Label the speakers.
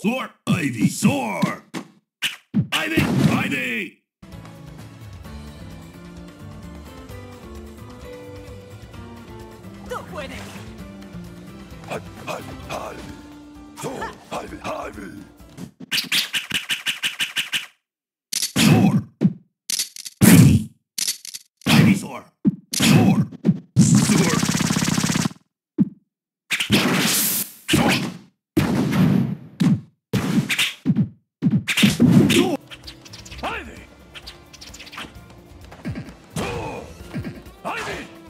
Speaker 1: Soar, Ivy, soar! Ivy, Ivy!
Speaker 2: ¡Tú puedes!
Speaker 1: Soar! Ivy! Ivy, soar! Soar! Soar! Soar!
Speaker 3: Ivy!